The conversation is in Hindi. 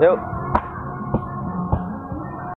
Yuk.